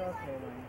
okay, Lane.